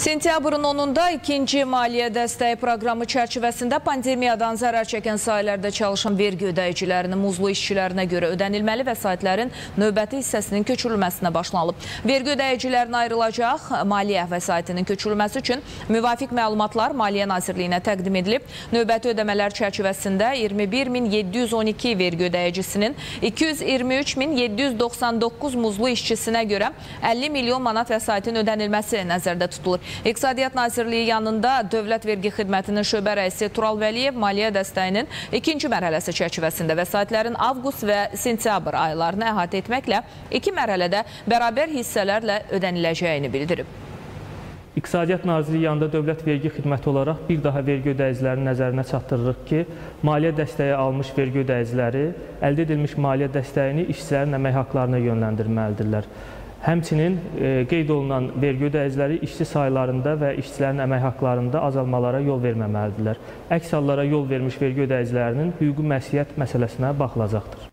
Sentyabrın 10-da ikinci maliyyə dəstəyi proqramı çərçivəsində pandemiyadan zərər çəkən sahələrdə çalışan vergi ödəyicilərinin muzlu işçilərinə görə ödənilməli vəsaitlərin növbəti hissəsinin köçürülməsinə başlanılıb. Vergi ödəyicilərinə ayrılacaq maliyyə vəsaitinin köçürülməsi üçün müvafiq məlumatlar Maliyyə Nazirliyinə təqdim edilib. Növbəti ödəmələr çərçivəsində 21712 vergi ödəyicisinin 223799 muzlu işçisinə görə 50 milyon manat vəsaitin ödənilməsi nəzərdə tutulur. İqtisadiyyat Nazirliyi yanında Dövlət Vergi Xidmətinin şöbə rəisi Tural Vəliyev maliyyə dəstəyinin ikinci mərhələsi çərçivəsində vəsaitlərin avqust və sentyabr aylarını əhatə etməklə iki mərhələdə bərabər hissələrlə ödəniləcəyini bildirib. İqtisadiyyat Nazirliyi yanında Dövlət Vergi Xidməti olaraq bir daha vergi ödəyicilərinin nəzərinə çatdırırıq ki, maliyyə dəstəyi almış vergi ödəyiciləri əldə edilmiş maliyyə dəstəyini işçilərin əmək haqlarına yönləndirməlidirlər. Həmçinin e, qeyd olunan vergi ödəyiciləri işçi saylarında və işçilərin əmək haqlarında azalmalara yol verməməlidirlər. Əks hallara yol vermiş vergi ödəyicilərinin hüquqi məsuliyyət məsələsinə baxılacaqdır.